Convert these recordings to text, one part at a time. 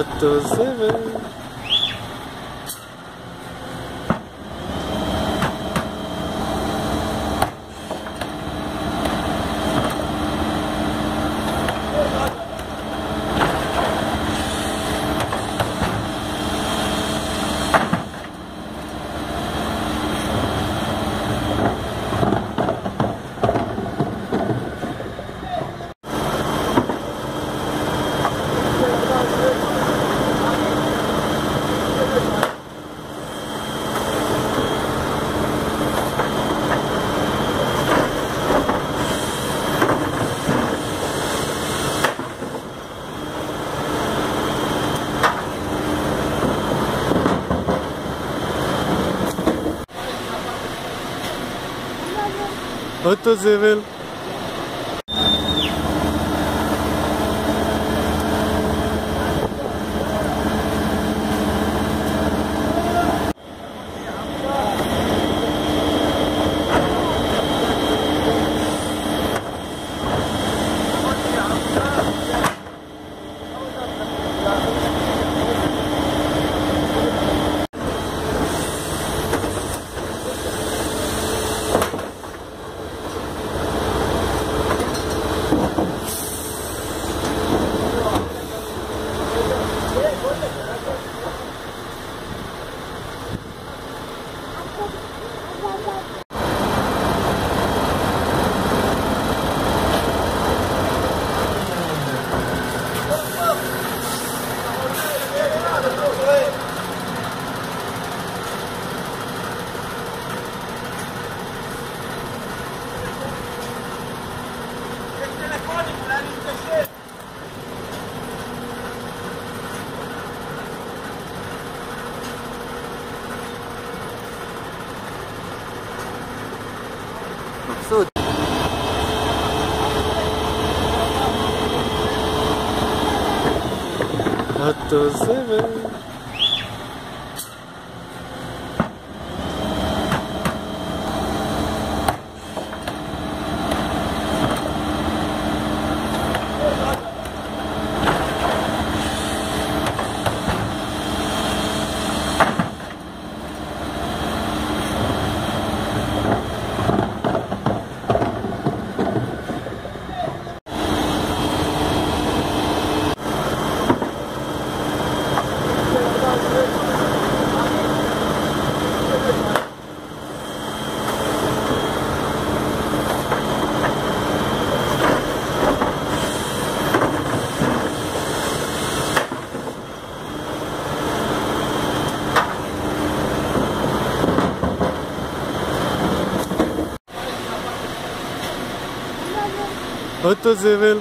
At the seven. other level Hat das Seven. fotos de él.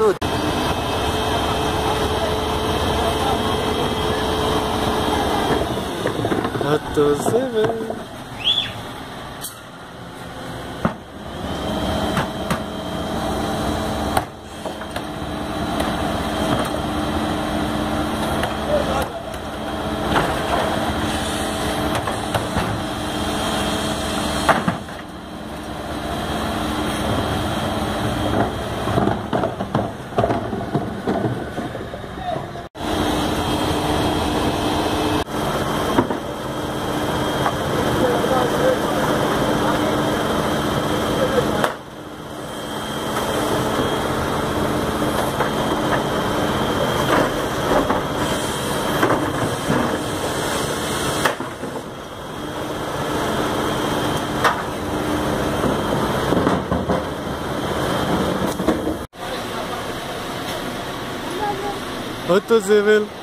あとセブン。אוטוזבל הוא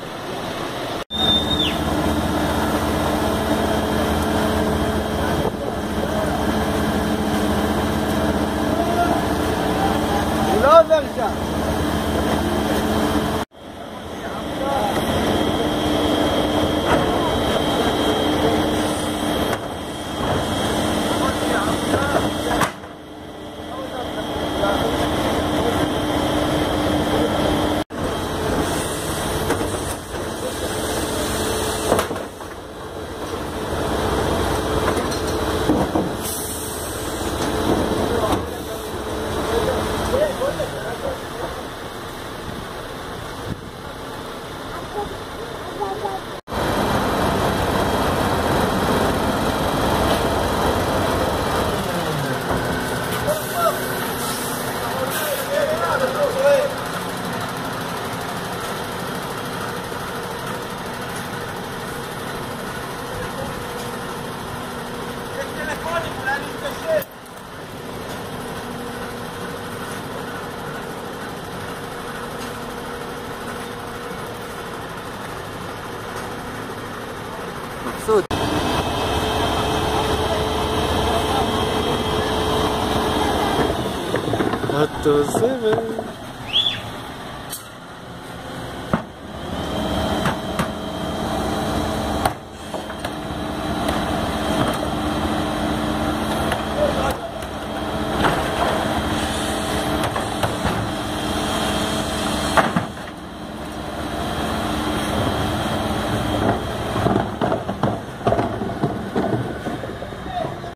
Hot to it?